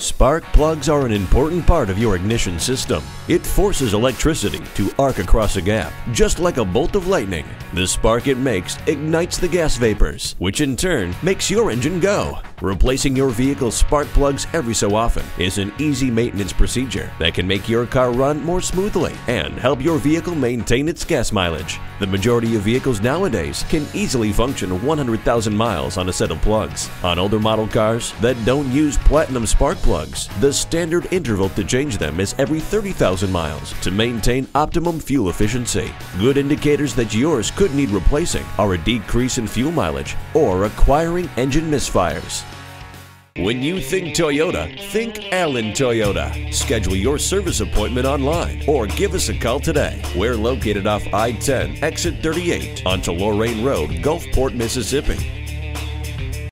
Spark plugs are an important part of your ignition system. It forces electricity to arc across a gap, just like a bolt of lightning. The spark it makes ignites the gas vapors, which in turn makes your engine go. Replacing your vehicle's spark plugs every so often is an easy maintenance procedure that can make your car run more smoothly and help your vehicle maintain its gas mileage. The majority of vehicles nowadays can easily function 100,000 miles on a set of plugs. On older model cars that don't use platinum spark plugs, the standard interval to change them is every 30,000 miles to maintain optimum fuel efficiency. Good indicators that yours could need replacing are a decrease in fuel mileage or acquiring engine misfires. When you think Toyota, think Allen Toyota. Schedule your service appointment online or give us a call today. We're located off I 10, exit 38 onto Lorraine Road, Gulfport, Mississippi.